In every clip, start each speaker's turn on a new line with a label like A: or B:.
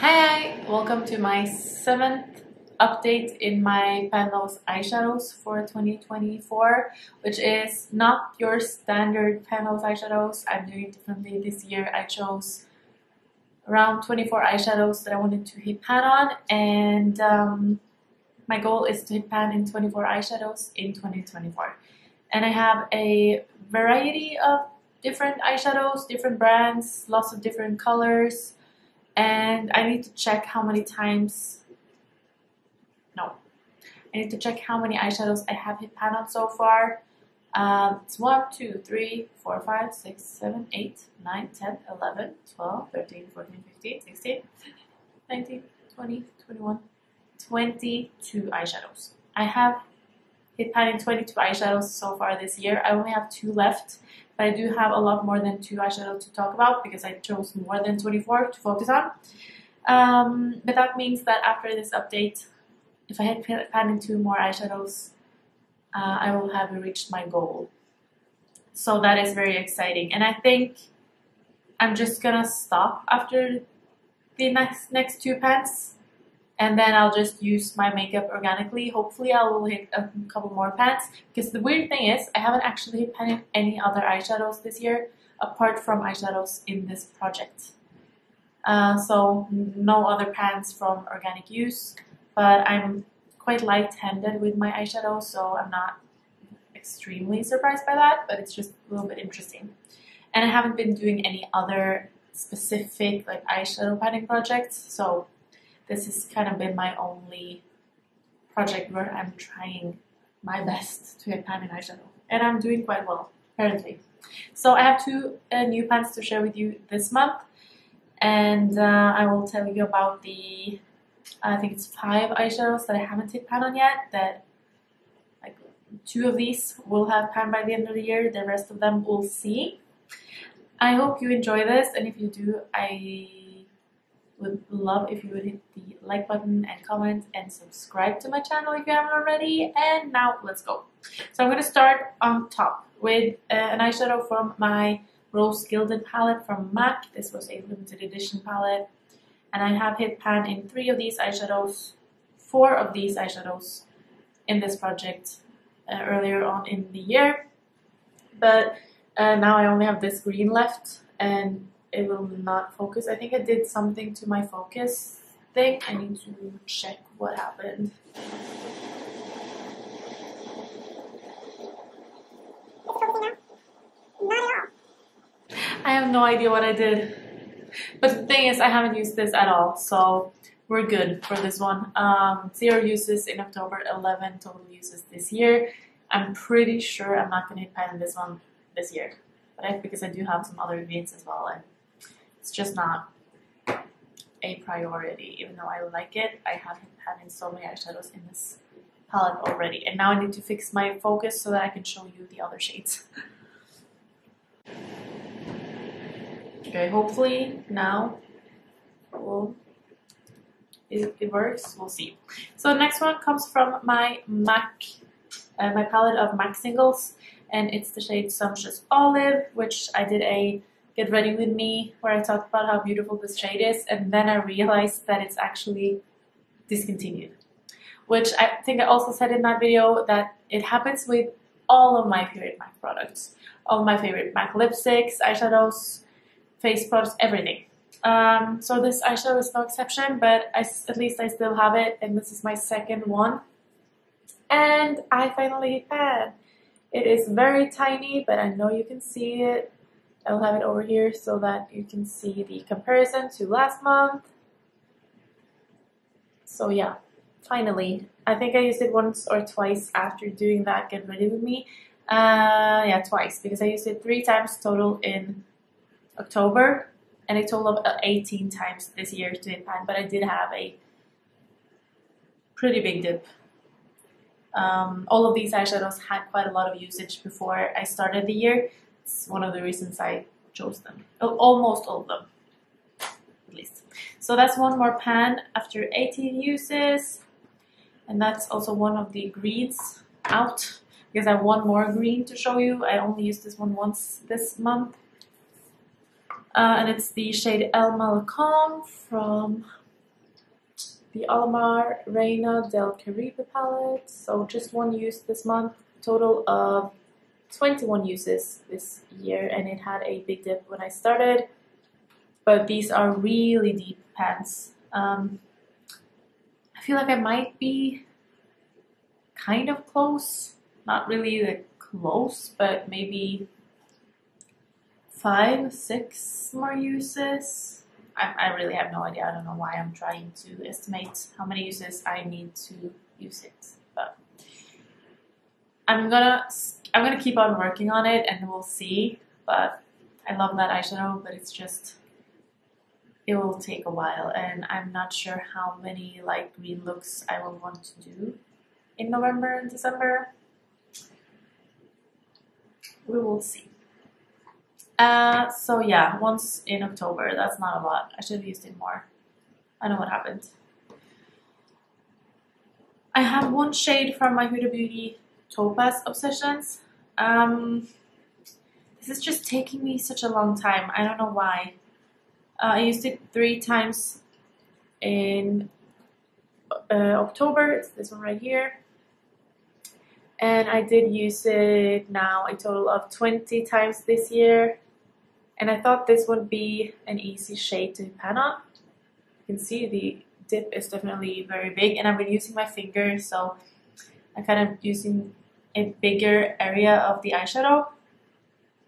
A: Hi, welcome to my seventh update in my Pan those eyeshadows for 2024, which is not your standard Pan those eyeshadows. I'm doing differently this year. I chose around 24 eyeshadows that I wanted to hit pan on, and um, my goal is to hit pan in 24 eyeshadows in 2024. And I have a variety of different eyeshadows, different brands, lots of different colors and I need to check how many times no I need to check how many eyeshadows I have hit pan on so far um, it's 1, 2, 3, 4, 5, 6, 7, 8, 9, 10, 11, 12, 13, 14, 15, 16, 19, 20, 21, 22 eyeshadows. I have hit pan in 22 eyeshadows so far this year. I only have two left but I do have a lot more than two eyeshadows to talk about because I chose more than 24 to focus on. Um, but that means that after this update, if I had in two more eyeshadows, uh, I will have reached my goal. So that is very exciting. And I think I'm just gonna stop after the next next two pans and then I'll just use my makeup organically. Hopefully I will hit a couple more pans because the weird thing is I haven't actually painted any other eyeshadows this year apart from eyeshadows in this project. Uh, so no other pans from organic use but I'm quite light-handed with my eyeshadow so I'm not extremely surprised by that but it's just a little bit interesting. And I haven't been doing any other specific like eyeshadow panning projects so this has kind of been my only project where I'm trying my best to get pan in eyeshadow. And I'm doing quite well, apparently. So I have two uh, new pans to share with you this month. And uh, I will tell you about the, I think it's five eyeshadows that I haven't hit pan on yet. That like two of these will have pan by the end of the year. The rest of them we'll see. I hope you enjoy this. And if you do, I would love if you would hit the like button and comment and subscribe to my channel if you haven't already. And now let's go. So I'm going to start on top with uh, an eyeshadow from my Rose Gilded palette from MAC. This was a limited edition palette. And I have hit pan in three of these eyeshadows, four of these eyeshadows in this project uh, earlier on in the year. But uh, now I only have this green left and it will not focus. I think it did something to my focus thing. I need to check what happened. I have no idea what I did. But the thing is, I haven't used this at all, so we're good for this one. Um, zero uses in October, 11 total uses this year. I'm pretty sure I'm not going to hit in this one this year. I, because I do have some other events as well, and it's just not a priority. Even though I like it, I have had in so many eyeshadows in this palette already. And now I need to fix my focus so that I can show you the other shades. okay, hopefully now will it, it works. We'll see. So the next one comes from my MAC, uh, my palette of MAC singles, and it's the shade Sumptuous Olive, which I did a Get Ready With Me where I talked about how beautiful this shade is and then I realized that it's actually discontinued. Which I think I also said in that video that it happens with all of my favorite MAC products. All my favorite MAC lipsticks, eyeshadows, face products, everything. Um, so this eyeshadow is no exception, but I, at least I still have it, and this is my second one. And I finally had. It, it is very tiny, but I know you can see it. I'll have it over here so that you can see the comparison to last month. So yeah, finally. I think I used it once or twice after doing that Get Ready With Me. Uh, yeah, twice, because I used it three times total in October, and a total of uh, 18 times this year to hit but I did have a pretty big dip. Um, all of these eyeshadows had quite a lot of usage before I started the year, it's one of the reasons I chose them. Almost all of them, at least. So that's one more pan after 18 uses. And that's also one of the greens out because I have one more green to show you. I only used this one once this month. Uh, and it's the shade El Malecon from the Alamar Reina del Caribe palette. So just one use this month. Total of 21 uses this year and it had a big dip when I started. But these are really deep pans. Um, I feel like I might be kind of close. Not really the close, but maybe five, six more uses. I, I really have no idea. I don't know why I'm trying to estimate how many uses I need to use it. I'm gonna I'm gonna keep on working on it and we'll see. But I love that eyeshadow, but it's just it will take a while and I'm not sure how many like green looks I will want to do in November and December. We will see. Uh, so yeah, once in October, that's not a lot. I should have used it more. I know what happened. I have one shade from my Huda Beauty Topaz Obsessions. Um, this is just taking me such a long time. I don't know why. Uh, I used it three times in uh, October. It's this one right here. And I did use it now a total of 20 times this year. And I thought this would be an easy shade to pan on. You can see the dip is definitely very big and I've been using my finger so I'm kind of using a bigger area of the eyeshadow.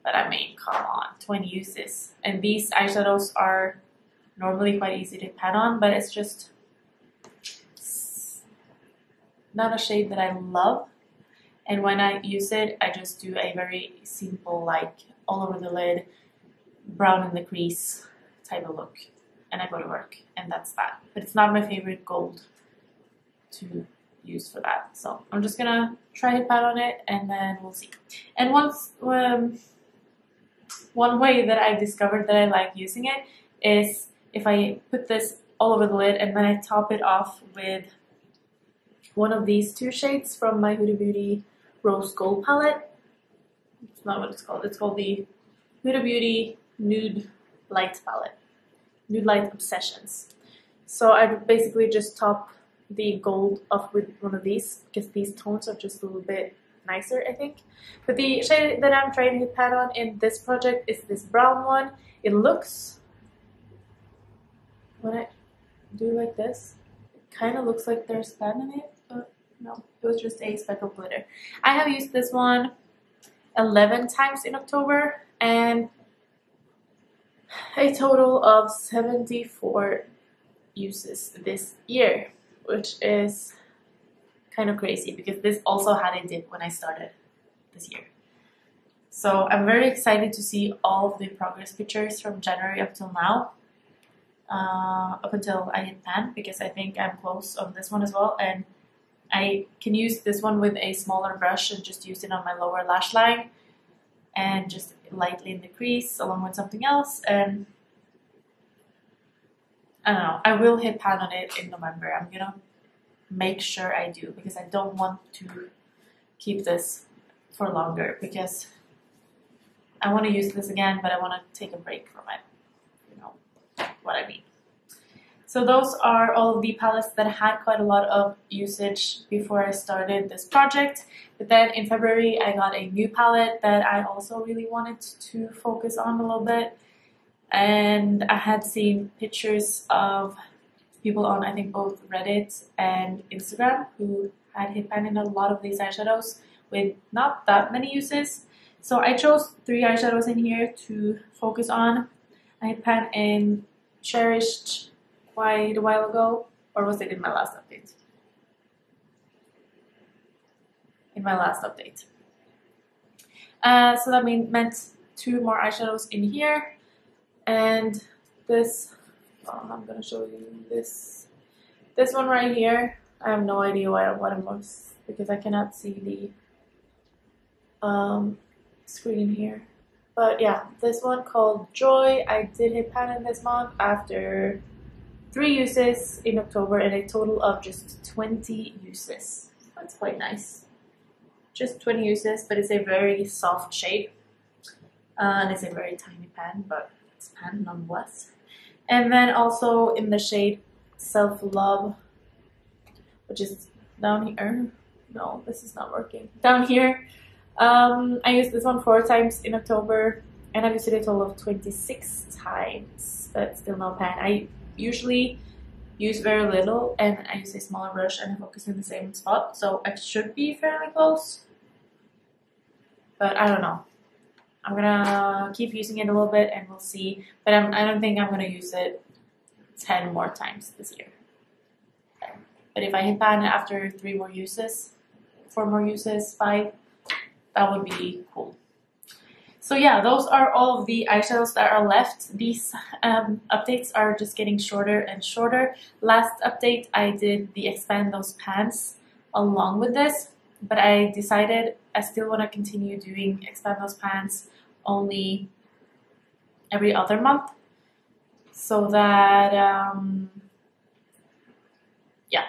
A: But I mean, come on, 20 uses. And these eyeshadows are normally quite easy to pat on, but it's just not a shade that I love. And when I use it, I just do a very simple, like all over the lid, brown in the crease type of look. And I go to work, and that's that. But it's not my favorite gold to use for that. So I'm just gonna try to pat on it and then we'll see. And once um, one way that I've discovered that I like using it is if I put this all over the lid and then I top it off with one of these two shades from my Huda Beauty Rose Gold palette. It's not what it's called. It's called the Huda Beauty Nude Light palette. Nude Light Obsessions. So I basically just top the gold off with one of these because these tones are just a little bit nicer I think. But the shade that I'm trying to pat on in this project is this brown one. It looks, when I do like this, it kind of looks like there's pan in it, but no, it was just a speck of glitter. I have used this one 11 times in October and a total of 74 uses this year which is kind of crazy because this also had a dip when I started this year. So I'm very excited to see all of the progress pictures from January up till now, uh, up until I hit pan because I think I'm close on this one as well. And I can use this one with a smaller brush and just use it on my lower lash line and just lightly in the crease along with something else. And I don't know. I will hit pan on it in November. I'm gonna make sure I do because I don't want to keep this for longer because I want to use this again, but I want to take a break from it. You know what I mean. So those are all of the palettes that had quite a lot of usage before I started this project. But then in February, I got a new palette that I also really wanted to focus on a little bit and I had seen pictures of people on I think both Reddit and Instagram who had hit in a lot of these eyeshadows with not that many uses. So I chose three eyeshadows in here to focus on. I hit pan in Cherished quite a while ago, or was it in my last update? In my last update. Uh, so that mean, meant two more eyeshadows in here and this um, I'm gonna show you this this one right here. I have no idea what, what it looks because I cannot see the um, screen here. But yeah this one called Joy. I did hit pan in this month after three uses in October and a total of just 20 uses. That's quite nice. Just 20 uses but it's a very soft shape. Uh, and it's a very tiny pen but pen nonetheless. And then also in the shade Self Love which is down here. No, this is not working. Down here, um, I used this one four times in October, and I've used it a total of 26 times, but still no pan. I usually use very little, and I use a smaller brush and I focus in the same spot, so I should be fairly close. But I don't know. I'm gonna keep using it a little bit and we'll see. But I'm, I don't think I'm gonna use it 10 more times this year. But if I hit after three more uses, four more uses, five, that would be cool. So yeah, those are all of the eyeshadows that are left. These um, updates are just getting shorter and shorter. Last update, I did the expand those pants along with this, but I decided I still want to continue doing expand those pans only every other month so that um, yeah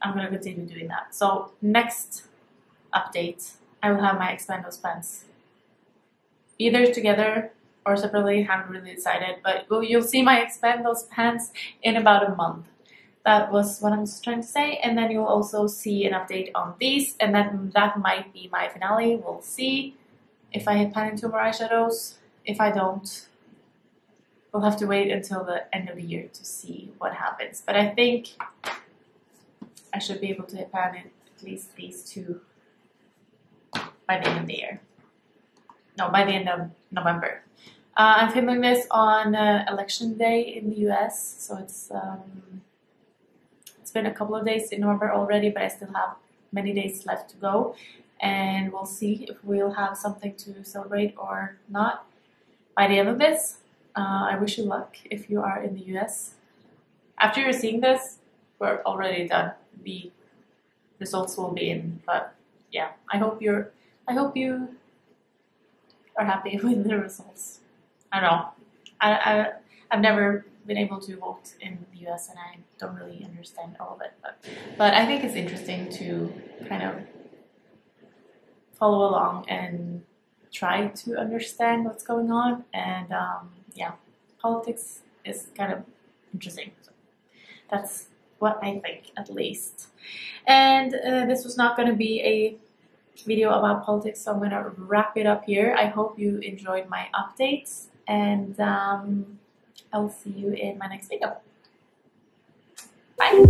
A: I'm gonna continue doing that. So next update I will have my expand those pans either together or separately. Haven't really decided but you'll see my expand those pans in about a month. That was what I'm just trying to say and then you'll also see an update on these and then that might be my finale. We'll see if I hit pan into more eyeshadows if I don't we'll have to wait until the end of the year to see what happens. But I think I should be able to hit pan in at least these two by the end of the year. No by the end of November. Uh, I'm filming this on uh, election day in the US so it's um, it's been a couple of days in November already, but I still have many days left to go. And we'll see if we'll have something to celebrate or not by the end of this. Uh, I wish you luck if you are in the US. After you're seeing this, we're already done. The results will be in, but yeah, I hope you're. I hope you are happy with the results. I don't know. I, I I've never been able to vote in the US and I don't really understand all of it. But, but I think it's interesting to kind of follow along and try to understand what's going on. And um, yeah, politics is kind of interesting. So that's what I think, at least. And uh, this was not going to be a video about politics, so I'm going to wrap it up here. I hope you enjoyed my updates. And um, I'll see you in my next video. Bye!